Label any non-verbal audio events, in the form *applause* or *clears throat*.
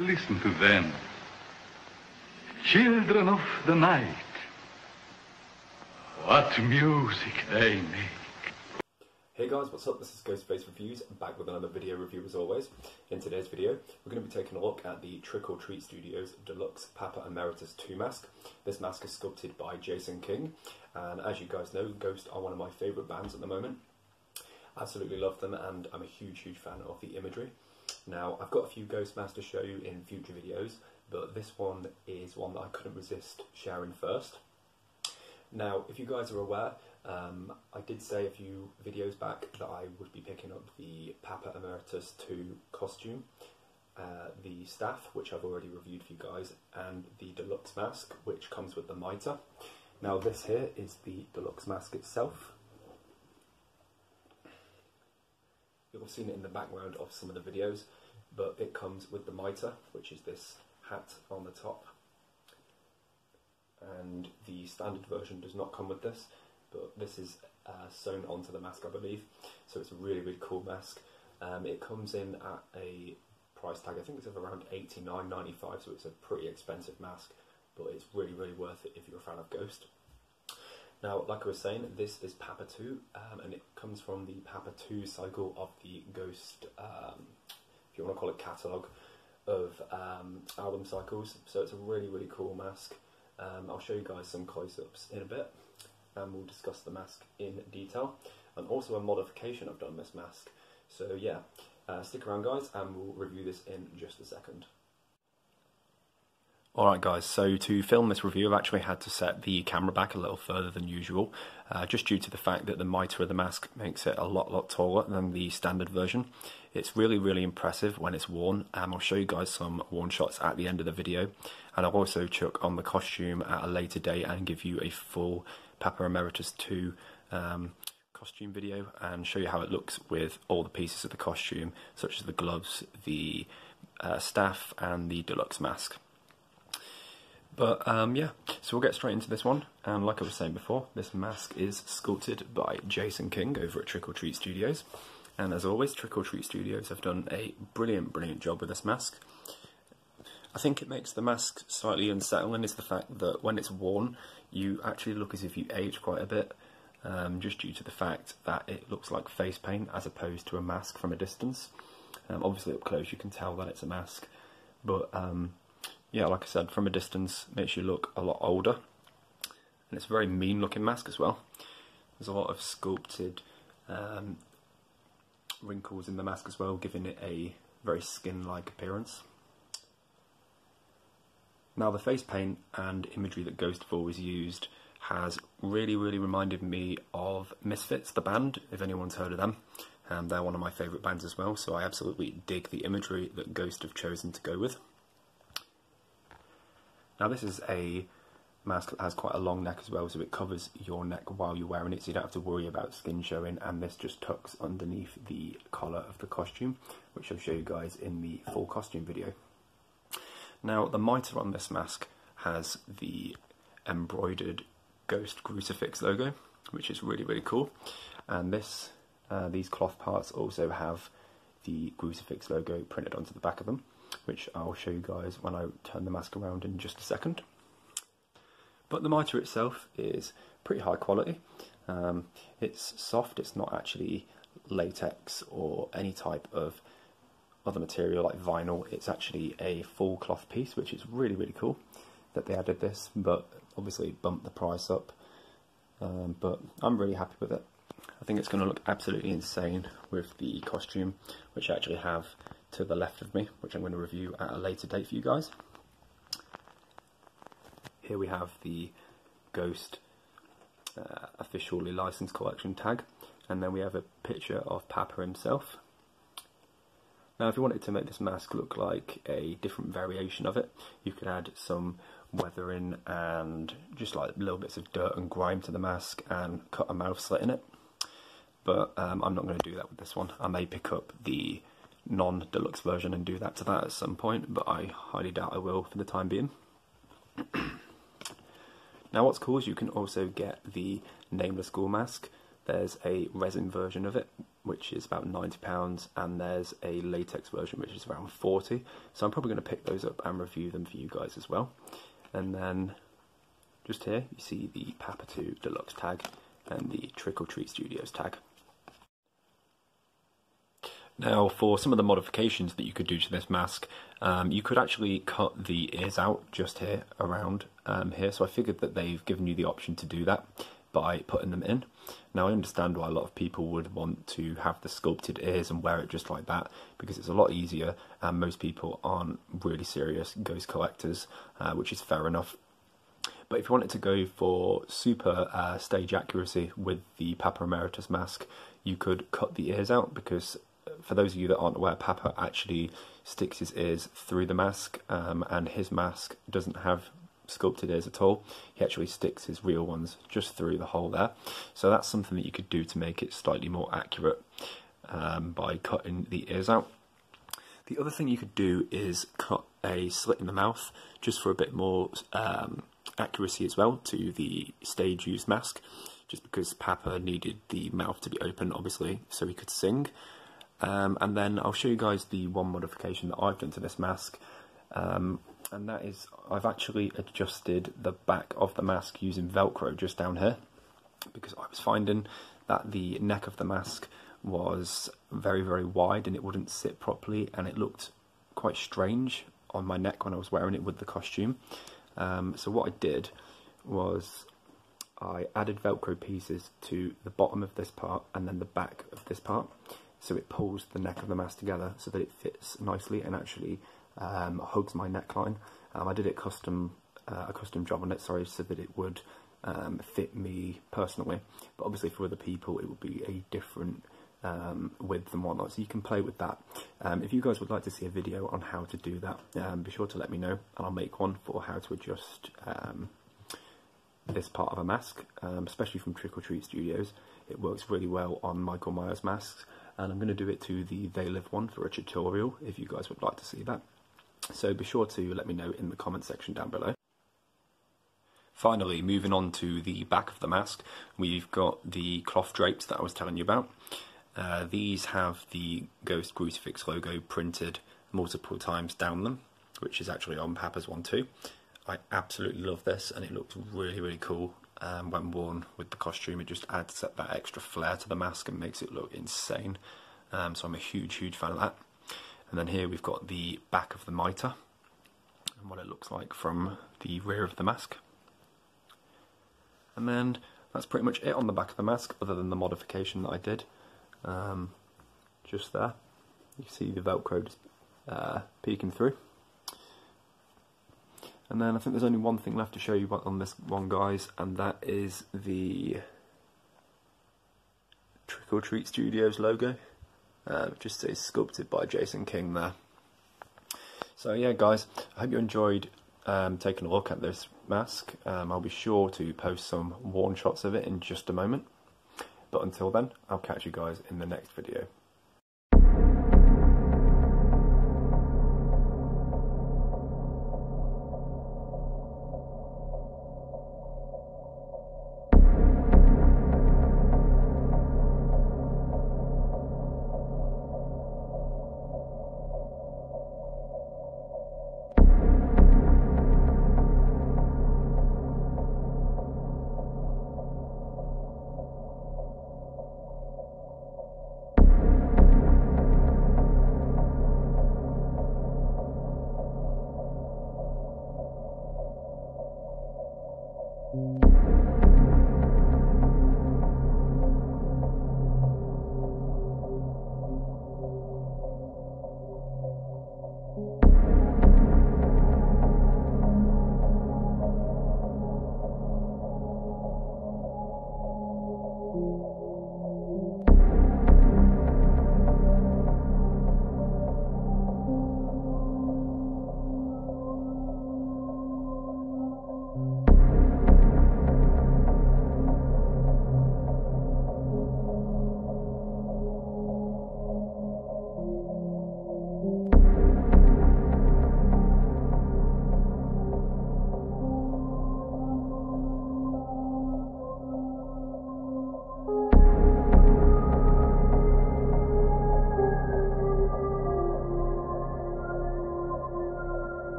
Listen to them. Children of the night. What music they make. Hey guys, what's up? This is Ghostface Reviews, back with another video review as always. In today's video, we're going to be taking a look at the Trick or Treat Studios Deluxe Papa Emeritus 2 mask. This mask is sculpted by Jason King, and as you guys know, Ghost are one of my favourite bands at the moment. Absolutely love them, and I'm a huge, huge fan of the imagery. Now, I've got a few Ghost masks to show you in future videos, but this one is one that I couldn't resist sharing first. Now, if you guys are aware, um, I did say a few videos back that I would be picking up the Papa Emeritus 2 costume, uh, the staff, which I've already reviewed for you guys, and the deluxe mask, which comes with the mitre. Now, this here is the deluxe mask itself. You'll have seen it in the background of some of the videos, but it comes with the mitre, which is this hat on the top and the standard version does not come with this, but this is uh, sewn onto the mask, I believe. So it's a really, really cool mask. Um, it comes in at a price tag, I think it's of around $89.95, so it's a pretty expensive mask, but it's really, really worth it if you're a fan of Ghost. Now, like I was saying, this is Papa 2, um, and it comes from the Papa 2 cycle of the Ghost, um, if you want to call it catalogue, of um, album cycles. So it's a really, really cool mask. Um, I'll show you guys some close-ups in a bit and we'll discuss the mask in detail and also a modification I've done this mask. So yeah, uh, stick around guys and we'll review this in just a second. Alright guys, so to film this review I've actually had to set the camera back a little further than usual, uh, just due to the fact that the mitre of the mask makes it a lot lot taller than the standard version. It's really really impressive when it's worn, and I'll show you guys some worn shots at the end of the video, and I'll also chuck on the costume at a later date and give you a full Papa Emeritus 2 um, costume video and show you how it looks with all the pieces of the costume, such as the gloves, the uh, staff and the deluxe mask. But um, yeah, so we'll get straight into this one. And like I was saying before, this mask is sculpted by Jason King over at Trick or Treat Studios. And as always, Trick or Treat Studios have done a brilliant, brilliant job with this mask. I think it makes the mask slightly unsettling is the fact that when it's worn, you actually look as if you age quite a bit, um, just due to the fact that it looks like face paint as opposed to a mask from a distance. Um, obviously up close you can tell that it's a mask, but um, yeah, like I said, from a distance makes you look a lot older. And it's a very mean looking mask as well. There's a lot of sculpted um, wrinkles in the mask as well, giving it a very skin-like appearance. Now the face paint and imagery that Ghost have always used has really, really reminded me of Misfits, the band, if anyone's heard of them. Um, they're one of my favourite bands as well, so I absolutely dig the imagery that Ghost have chosen to go with. Now this is a mask that has quite a long neck as well, so it covers your neck while you're wearing it, so you don't have to worry about skin showing, and this just tucks underneath the collar of the costume, which I'll show you guys in the full costume video. Now the mitre on this mask has the embroidered ghost crucifix logo, which is really, really cool, and this uh, these cloth parts also have the crucifix logo printed onto the back of them which I'll show you guys when I turn the mask around in just a second. But the mitre itself is pretty high quality. Um, it's soft, it's not actually latex or any type of other material like vinyl. It's actually a full cloth piece, which is really, really cool that they added this, but obviously bumped the price up. Um, but I'm really happy with it. I think it's going to look absolutely insane with the costume, which I actually have to the left of me, which I'm going to review at a later date for you guys. Here we have the Ghost uh, officially licensed collection tag, and then we have a picture of Papa himself. Now if you wanted to make this mask look like a different variation of it, you could add some weathering and just like little bits of dirt and grime to the mask and cut a mouth slit in it. But um, I'm not going to do that with this one. I may pick up the non-deluxe version and do that to that at some point, but I highly doubt I will for the time being. *clears throat* now what's cool is you can also get the Nameless Ghoul mask There's a resin version of it, which is about £90, and there's a latex version, which is around 40 So I'm probably going to pick those up and review them for you guys as well. And then just here, you see the Papa 2 Deluxe tag and the Trick or Treat Studios tag. Now, for some of the modifications that you could do to this mask, um, you could actually cut the ears out just here, around um, here. So I figured that they've given you the option to do that by putting them in. Now I understand why a lot of people would want to have the sculpted ears and wear it just like that because it's a lot easier and most people aren't really serious ghost collectors, uh, which is fair enough. But if you wanted to go for super uh, stage accuracy with the Papa Emeritus mask, you could cut the ears out because for those of you that aren't aware, Papa actually sticks his ears through the mask, um, and his mask doesn't have sculpted ears at all. He actually sticks his real ones just through the hole there. So that's something that you could do to make it slightly more accurate um, by cutting the ears out. The other thing you could do is cut a slit in the mouth just for a bit more um, accuracy as well to the stage used mask just because Papa needed the mouth to be open obviously so he could sing um, and then I'll show you guys the one modification that I've done to this mask. Um, and that is I've actually adjusted the back of the mask using Velcro just down here because I was finding that the neck of the mask was very very wide and it wouldn't sit properly and it looked quite strange on my neck when I was wearing it with the costume. Um, so what I did was I added Velcro pieces to the bottom of this part and then the back of this part so it pulls the neck of the mask together so that it fits nicely and actually um, hugs my neckline. Um, I did it custom, uh, a custom job on it, sorry, so that it would um, fit me personally. But obviously for other people it would be a different um, width and whatnot, so you can play with that. Um, if you guys would like to see a video on how to do that, um, be sure to let me know and I'll make one for how to adjust this part of a mask, especially from Trick or Treat Studios. It works really well on Michael Myers masks and I'm going to do it to the They Live one for a tutorial if you guys would like to see that. So be sure to let me know in the comment section down below. Finally, moving on to the back of the mask, we've got the cloth drapes that I was telling you about. Uh, these have the Ghost Crucifix logo printed multiple times down them, which is actually on Papa's one too. I absolutely love this and it looks really, really cool um, when worn with the costume. It just adds that extra flair to the mask and makes it look insane. Um, so I'm a huge, huge fan of that. And then here we've got the back of the mitre and what it looks like from the rear of the mask. And then that's pretty much it on the back of the mask, other than the modification that I did um, just there. You see the Velcro just uh, peeking through. And then I think there's only one thing left to show you on this one, guys, and that is the Trick or Treat Studios logo. Uh, just says sculpted by Jason King there. So yeah, guys, I hope you enjoyed um, taking a look at this mask. Um, I'll be sure to post some worn shots of it in just a moment. But until then, I'll catch you guys in the next video.